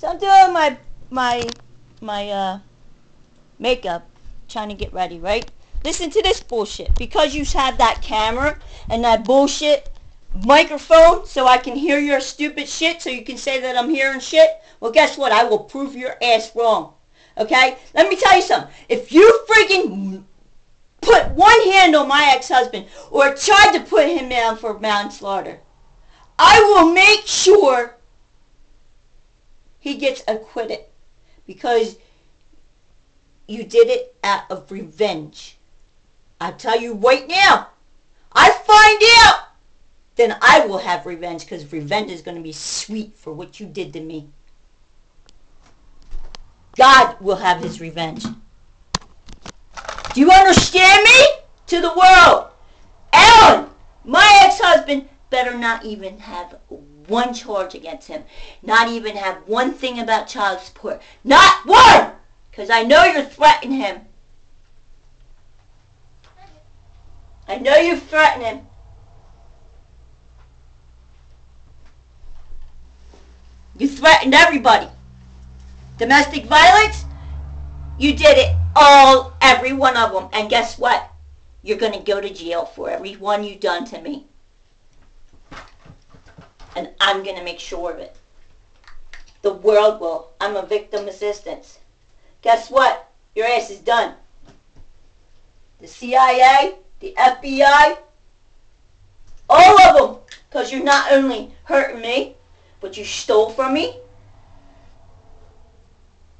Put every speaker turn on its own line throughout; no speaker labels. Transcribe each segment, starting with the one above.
So I'm doing my my my uh makeup, trying to get ready, right? Listen to this bullshit. Because you have that camera and that bullshit microphone so I can hear your stupid shit so you can say that I'm hearing shit, well guess what? I will prove your ass wrong. Okay? Let me tell you something. If you freaking put one hand on my ex-husband or tried to put him down for manslaughter, I will make sure he gets acquitted because you did it out of revenge. I tell you right now, I find out, then I will have revenge because revenge is going to be sweet for what you did to me. God will have his revenge. Do you understand me? To the world. Alan, my ex-husband, better not even have one charge against him. Not even have one thing about child support. Not one! Because I know you're threatening him. I know you threaten him. You threatened everybody. Domestic violence, you did it all, every one of them. And guess what? You're going to go to jail for every one you done to me. And I'm going to make sure of it. The world will. I'm a victim assistance. Guess what? Your ass is done. The CIA, the FBI, all of them. Because you're not only hurting me, but you stole from me.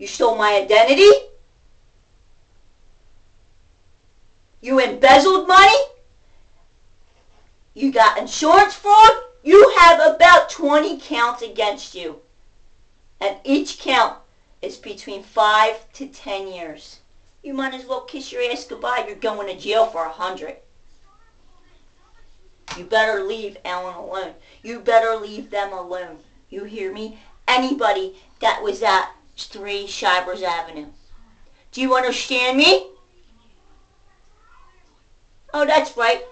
You stole my identity. You embezzled money. You got insurance fraud. You have about 20 counts against you. And each count is between 5 to 10 years. You might as well kiss your ass goodbye. You're going to jail for a 100. You better leave Alan alone. You better leave them alone. You hear me? Anybody that was at 3 Shivers Avenue. Do you understand me? Oh, that's right.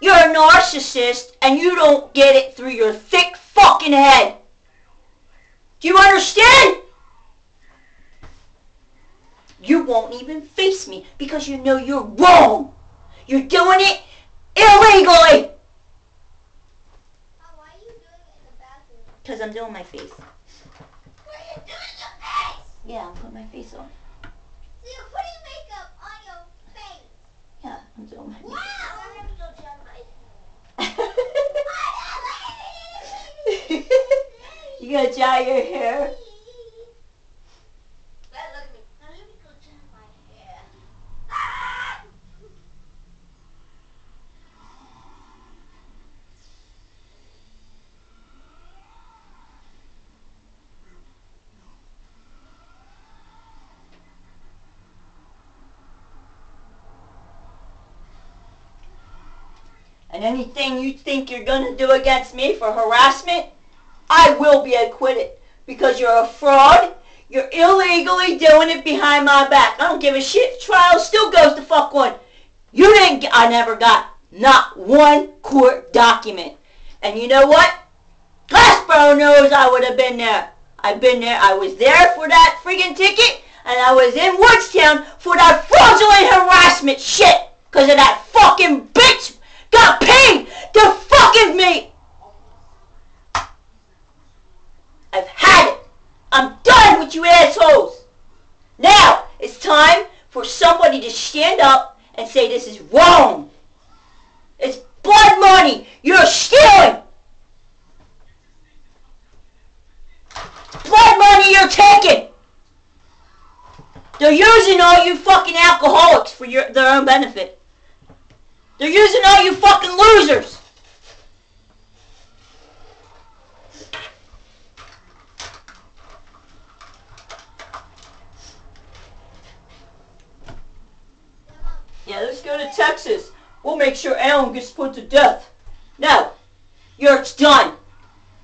You're a narcissist and you don't get it through your thick fucking head. Do you understand? You won't even face me because you know you're wrong. You're doing it illegally. Why are you doing it in the bathroom? Because I'm doing my face.
What are you doing your face?
Yeah, I'm putting my face on.
So you're putting makeup on your face.
Yeah, I'm doing my.
I'm gonna go gel my
you gonna dye your hair?
Dad, look at me. Now let me go gel my hair.
And anything you think you're gonna do against me for harassment, I will be acquitted. Because you're a fraud. You're illegally doing it behind my back. I don't give a shit. Trial still goes to fuck one. You didn't get, I never got not one court document. And you know what? Glassboro knows I would have been there. I've been there. I was there for that friggin' ticket. And I was in Woodstown for that fraudulent harassment shit. Because of that fucking bitch got paid to fucking me. I've had it. I'm done with you assholes. Now, it's time for somebody to stand up and say this is wrong. It's blood money. You're stealing. Blood money you're taking. They're using all you fucking alcoholics for your, their own benefit. They're using all you fucking losers. Yeah, let's go to Texas. We'll make sure Alan gets put to death. No, you're done.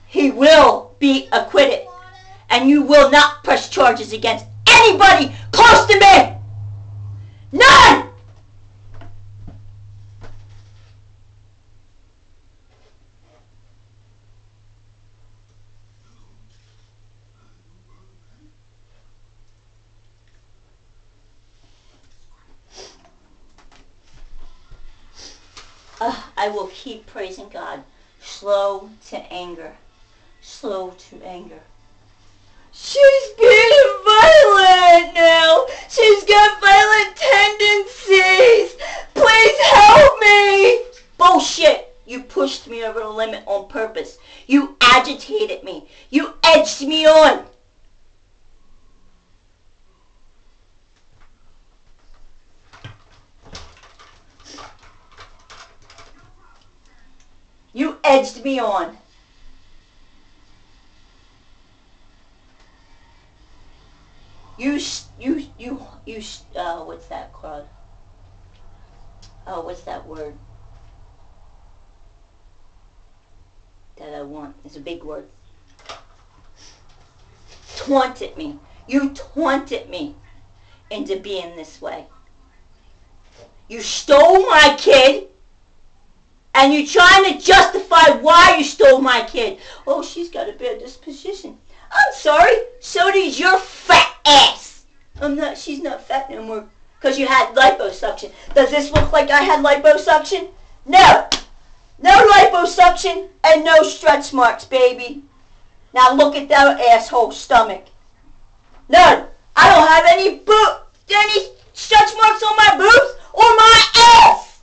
He will be acquitted. And you will not press charges against anybody close to me. I will keep praising God. Slow to anger. Slow to anger. She's being violent now. She's got violent tendencies. Please help me. Bullshit. You pushed me over the limit on purpose. You agitated me. You edged me on. You edged me on. You, you, you, you, uh, what's that called? Oh, what's that word? That I want. It's a big word. Taunted me. You taunted me into being this way. You stole my kid and you're trying to justify why you stole my kid. Oh, she's got a bad disposition. I'm sorry. So does your fat ass. I'm not. She's not fat no more because you had liposuction. Does this look like I had liposuction? No. No liposuction and no stretch marks, baby. Now look at that asshole stomach. None. I don't have any boob, any stretch marks on my boobs or my ass.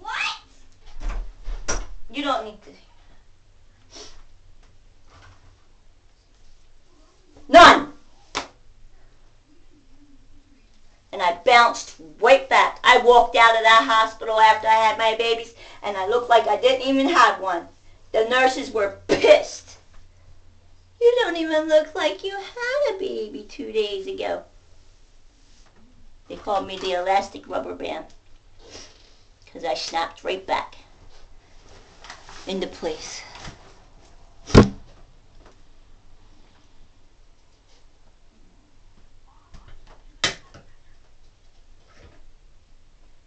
What?
You don't need to. None. And I bounced right back. I walked out of that hospital after I had my babies, and I looked like I didn't even have one. The nurses were pissed. You don't even look like you had a baby two days ago. They called me the elastic rubber band because I snapped right back into place.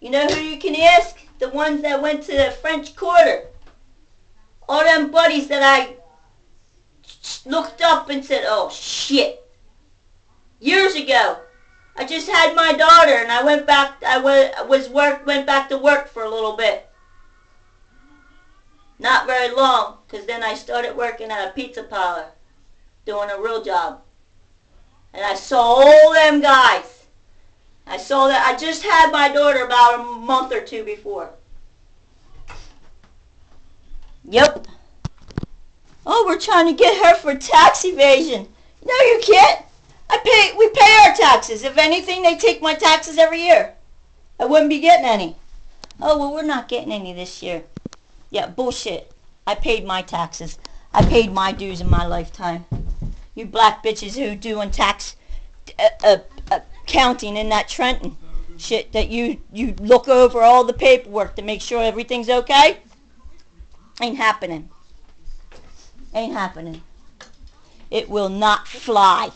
You know who you can ask? The ones that went to the French Quarter. All them buddies that I looked up and said, oh shit. Years ago, I just had my daughter and I went back, I was work, went back to work for a little bit. Not very long, because then I started working at a pizza parlor, doing a real job. And I saw all them guys. I saw that. I just had my daughter about a month or two before. Yep. Oh, we're trying to get her for tax evasion. No, you can't. I pay. We pay our taxes. If anything, they take my taxes every year. I wouldn't be getting any. Oh well, we're not getting any this year. Yeah, bullshit. I paid my taxes. I paid my dues in my lifetime. You black bitches who doing tax uh, uh, uh, counting in that Trenton shit that you you look over all the paperwork to make sure everything's okay. Ain't happening. Ain't happening. It will not fly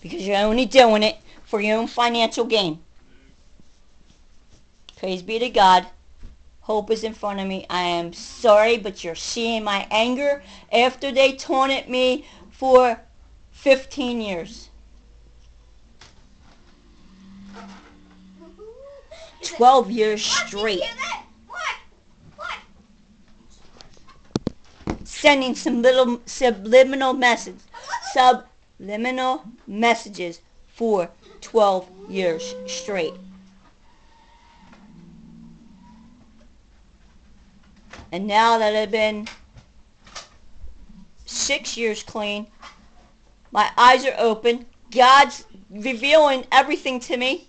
because you're only doing it for your own financial gain. Praise be to God. Hope is in front of me. I am sorry, but you're seeing my anger after they taunted me for 15 years. 12 years straight. Sending some little subliminal messages, subliminal messages for 12 years straight. And now that I've been six years clean, my eyes are open. God's revealing everything to me.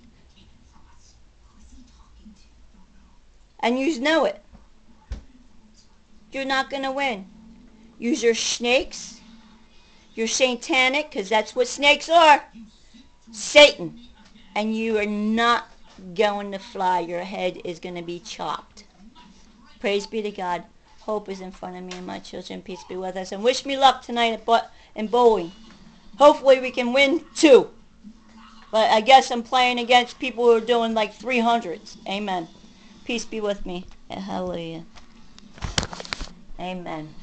And you know it. You're not going to win. Use your snakes, your satanic, because that's what snakes are. Satan. And you are not going to fly. Your head is going to be chopped. Praise be to God. Hope is in front of me and my children. Peace be with us. And wish me luck tonight at but in bowling. Hopefully we can win two. But I guess I'm playing against people who are doing like 300s. Amen. Peace be with me. Hallelujah. Amen.